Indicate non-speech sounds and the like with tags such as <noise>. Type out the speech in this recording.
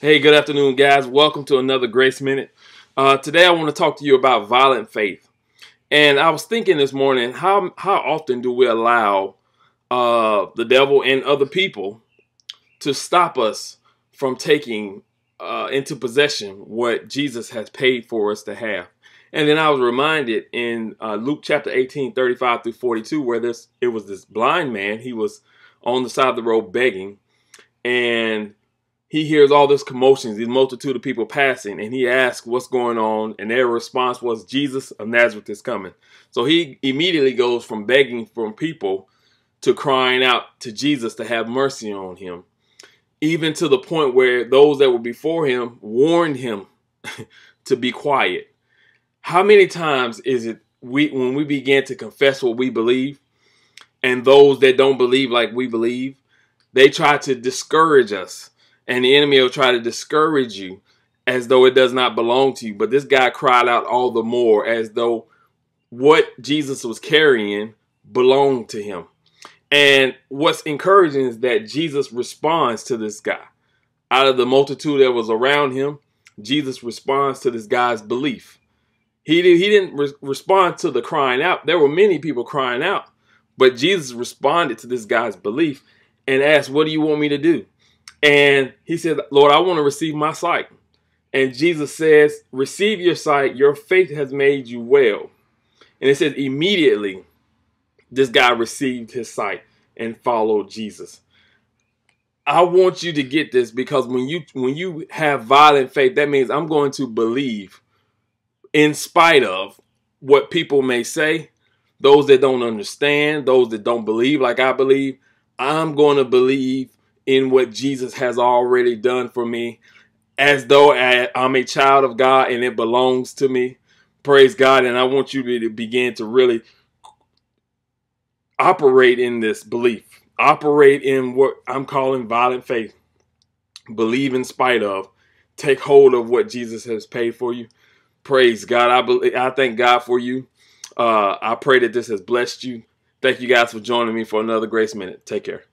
Hey, good afternoon, guys. Welcome to another Grace Minute. Uh, today, I want to talk to you about violent faith. And I was thinking this morning, how how often do we allow uh, the devil and other people to stop us from taking uh, into possession what Jesus has paid for us to have? And then I was reminded in uh, Luke chapter 18, 35 through 42, where this it was this blind man. He was on the side of the road begging, and he hears all this commotion, these multitude of people passing, and he asks what's going on, and their response was Jesus of Nazareth is coming. So he immediately goes from begging from people to crying out to Jesus to have mercy on him, even to the point where those that were before him warned him <laughs> to be quiet. How many times is it we when we begin to confess what we believe, and those that don't believe like we believe, they try to discourage us and the enemy will try to discourage you as though it does not belong to you. But this guy cried out all the more as though what Jesus was carrying belonged to him. And what's encouraging is that Jesus responds to this guy. Out of the multitude that was around him, Jesus responds to this guy's belief. He, did, he didn't re- respond to the crying out. There were many people crying out, but Jesus responded to this guy's belief and asked, What do you want me to do? And he said, Lord, I want to receive my sight. And Jesus says, Receive your sight. Your faith has made you well. And it says, immediately, this guy received his sight and followed Jesus. I want you to get this because when you when you have violent faith, that means I'm going to believe in spite of what people may say, those that don't understand, those that don't believe like I believe, I'm going to believe in what Jesus has already done for me as though I'm a child of God and it belongs to me. Praise God. And I want you to begin to really operate in this belief, operate in what I'm calling violent faith. Believe in spite of, take hold of what Jesus has paid for you. Praise God. I believe, I thank God for you. Uh, I pray that this has blessed you. Thank you guys for joining me for another Grace Minute. Take care.